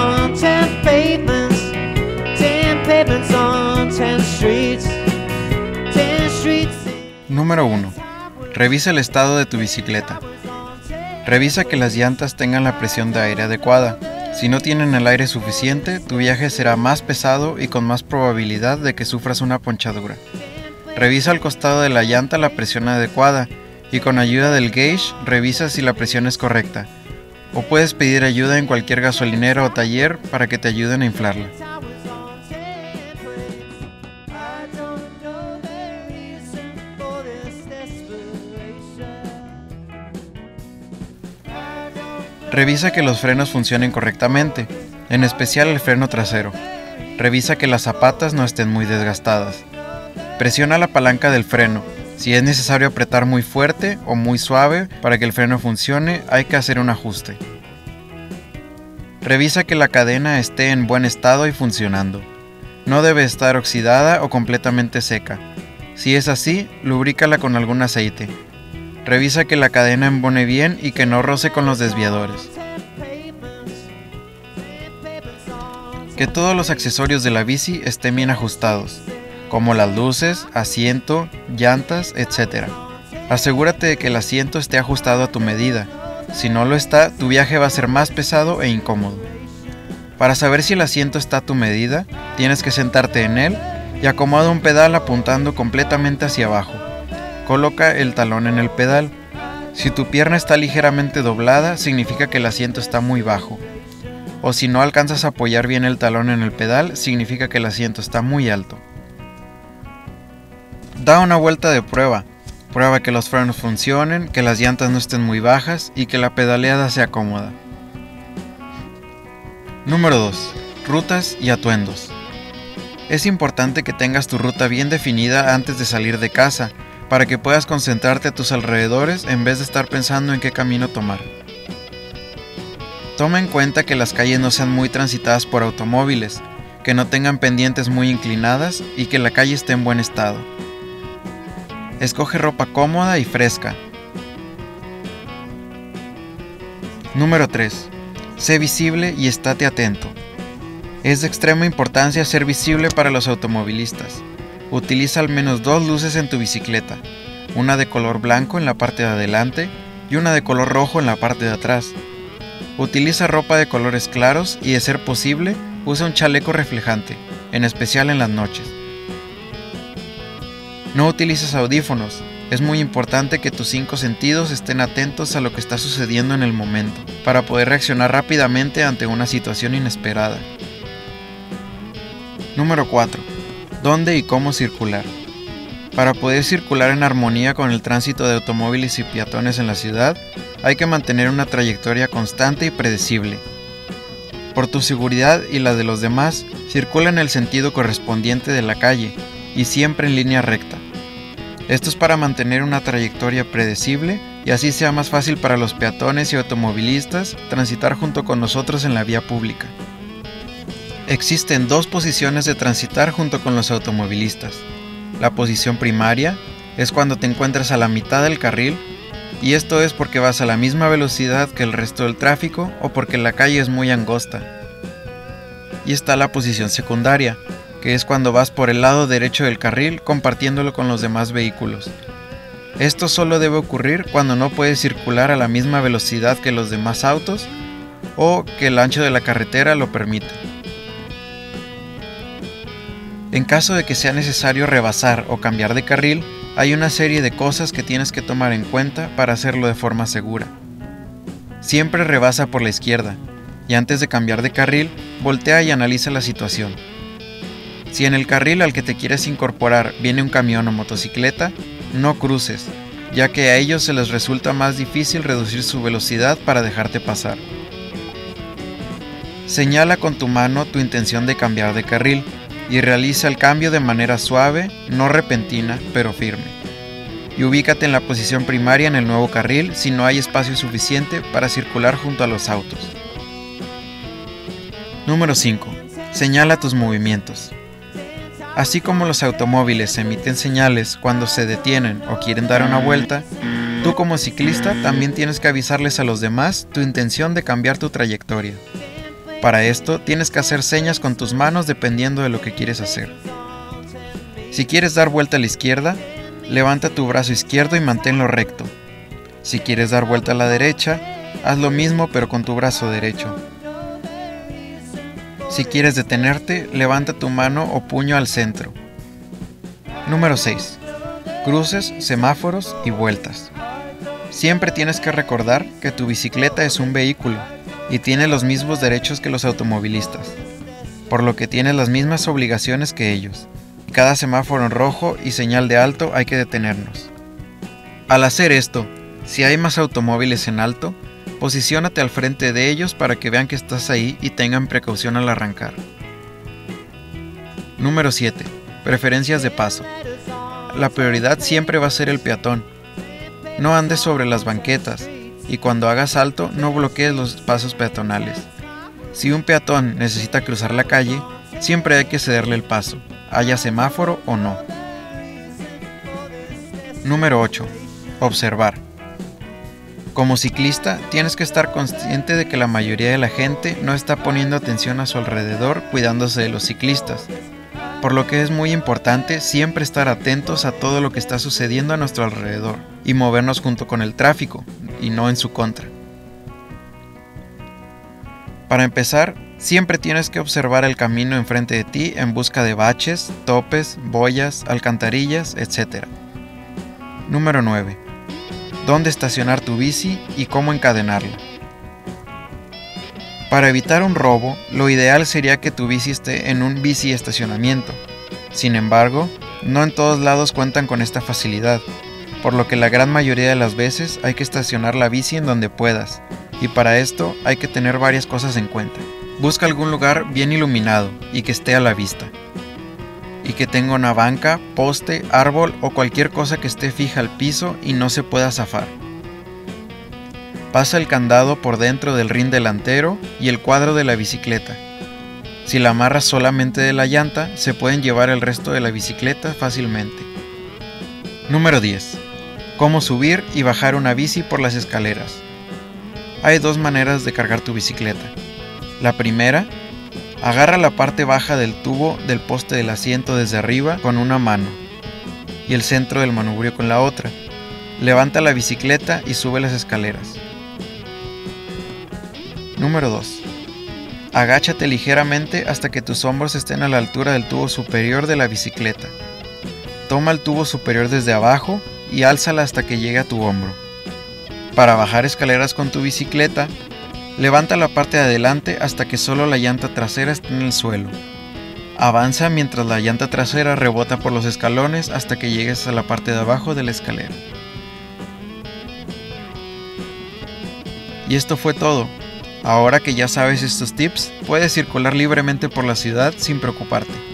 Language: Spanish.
on ten pavements, pavements on streets, streets. Número 1. Revisa el estado de tu bicicleta. Revisa que las llantas tengan la presión de aire adecuada. Si no tienen el aire suficiente, tu viaje será más pesado y con más probabilidad de que sufras una ponchadura. Revisa al costado de la llanta la presión adecuada y con ayuda del gauge revisa si la presión es correcta. O puedes pedir ayuda en cualquier gasolinero o taller para que te ayuden a inflarla. Revisa que los frenos funcionen correctamente, en especial el freno trasero. Revisa que las zapatas no estén muy desgastadas. Presiona la palanca del freno. Si es necesario apretar muy fuerte o muy suave para que el freno funcione, hay que hacer un ajuste. Revisa que la cadena esté en buen estado y funcionando. No debe estar oxidada o completamente seca. Si es así, lubrícala con algún aceite. Revisa que la cadena embone bien y que no roce con los desviadores. Que todos los accesorios de la bici estén bien ajustados, como las luces, asiento, llantas, etc. Asegúrate de que el asiento esté ajustado a tu medida. Si no lo está, tu viaje va a ser más pesado e incómodo. Para saber si el asiento está a tu medida, tienes que sentarte en él y acomoda un pedal apuntando completamente hacia abajo. Coloca el talón en el pedal. Si tu pierna está ligeramente doblada, significa que el asiento está muy bajo. O si no alcanzas a apoyar bien el talón en el pedal, significa que el asiento está muy alto. Da una vuelta de prueba. Prueba que los frenos funcionen, que las llantas no estén muy bajas y que la pedaleada sea cómoda. Número 2. Rutas y atuendos. Es importante que tengas tu ruta bien definida antes de salir de casa, para que puedas concentrarte a tus alrededores en vez de estar pensando en qué camino tomar. Toma en cuenta que las calles no sean muy transitadas por automóviles, que no tengan pendientes muy inclinadas y que la calle esté en buen estado. Escoge ropa cómoda y fresca. Número 3. Sé visible y estate atento. Es de extrema importancia ser visible para los automovilistas. Utiliza al menos dos luces en tu bicicleta, una de color blanco en la parte de adelante y una de color rojo en la parte de atrás. Utiliza ropa de colores claros y de ser posible, usa un chaleco reflejante, en especial en las noches. No utilices audífonos. Es muy importante que tus cinco sentidos estén atentos a lo que está sucediendo en el momento, para poder reaccionar rápidamente ante una situación inesperada. Número 4. ¿Dónde y cómo circular? Para poder circular en armonía con el tránsito de automóviles y peatones en la ciudad, hay que mantener una trayectoria constante y predecible. Por tu seguridad y la de los demás, circula en el sentido correspondiente de la calle y siempre en línea recta. Esto es para mantener una trayectoria predecible y así sea más fácil para los peatones y automovilistas transitar junto con nosotros en la vía pública. Existen dos posiciones de transitar junto con los automovilistas. La posición primaria es cuando te encuentras a la mitad del carril y esto es porque vas a la misma velocidad que el resto del tráfico o porque la calle es muy angosta. Y está la posición secundaria, que es cuando vas por el lado derecho del carril compartiéndolo con los demás vehículos. Esto solo debe ocurrir cuando no puedes circular a la misma velocidad que los demás autos o que el ancho de la carretera lo permite. En caso de que sea necesario rebasar o cambiar de carril, hay una serie de cosas que tienes que tomar en cuenta para hacerlo de forma segura. Siempre rebasa por la izquierda y antes de cambiar de carril, voltea y analiza la situación. Si en el carril al que te quieres incorporar viene un camión o motocicleta, no cruces, ya que a ellos se les resulta más difícil reducir su velocidad para dejarte pasar. Señala con tu mano tu intención de cambiar de carril y realiza el cambio de manera suave, no repentina, pero firme. Y ubícate en la posición primaria en el nuevo carril si no hay espacio suficiente para circular junto a los autos. Número 5. Señala tus movimientos. Así como los automóviles emiten señales cuando se detienen o quieren dar una vuelta, tú como ciclista también tienes que avisarles a los demás tu intención de cambiar tu trayectoria. Para esto tienes que hacer señas con tus manos dependiendo de lo que quieres hacer. Si quieres dar vuelta a la izquierda, levanta tu brazo izquierdo y manténlo recto. Si quieres dar vuelta a la derecha, haz lo mismo pero con tu brazo derecho. Si quieres detenerte, levanta tu mano o puño al centro. Número 6. Cruces, semáforos y vueltas. Siempre tienes que recordar que tu bicicleta es un vehículo y tiene los mismos derechos que los automovilistas, por lo que tiene las mismas obligaciones que ellos. Cada semáforo en rojo y señal de alto hay que detenernos. Al hacer esto, si hay más automóviles en alto, posiciónate al frente de ellos para que vean que estás ahí y tengan precaución al arrancar. Número 7. Preferencias de paso. La prioridad siempre va a ser el peatón. No andes sobre las banquetas, y cuando hagas alto no bloquees los pasos peatonales. Si un peatón necesita cruzar la calle, siempre hay que cederle el paso, haya semáforo o no. Número 8. Observar. Como ciclista, tienes que estar consciente de que la mayoría de la gente no está poniendo atención a su alrededor cuidándose de los ciclistas, por lo que es muy importante siempre estar atentos a todo lo que está sucediendo a nuestro alrededor y movernos junto con el tráfico y no en su contra. Para empezar, siempre tienes que observar el camino enfrente de ti en busca de baches, topes, boyas, alcantarillas, etc. Número 9. Dónde estacionar tu bici y cómo encadenarla. Para evitar un robo, lo ideal sería que tu bici esté en un bici estacionamiento. Sin embargo, no en todos lados cuentan con esta facilidad, por lo que la gran mayoría de las veces hay que estacionar la bici en donde puedas, y para esto hay que tener varias cosas en cuenta. Busca algún lugar bien iluminado y que esté a la vista, que tenga una banca, poste, árbol o cualquier cosa que esté fija al piso y no se pueda zafar. Pasa el candado por dentro del rin delantero y el cuadro de la bicicleta. Si la amarras solamente de la llanta, se pueden llevar el resto de la bicicleta fácilmente. Número 10. Cómo subir y bajar una bici por las escaleras. Hay dos maneras de cargar tu bicicleta. La primera, agarra la parte baja del tubo del poste del asiento desde arriba con una mano y el centro del manubrio con la otra. Levanta la bicicleta y sube las escaleras. Número 2. Agáchate ligeramente hasta que tus hombros estén a la altura del tubo superior de la bicicleta. Toma el tubo superior desde abajo y álzala hasta que llegue a tu hombro. Para bajar escaleras con tu bicicleta, levanta la parte de adelante hasta que solo la llanta trasera esté en el suelo. Avanza mientras la llanta trasera rebota por los escalones hasta que llegues a la parte de abajo de la escalera. Y esto fue todo. Ahora que ya sabes estos tips, puedes circular libremente por la ciudad sin preocuparte.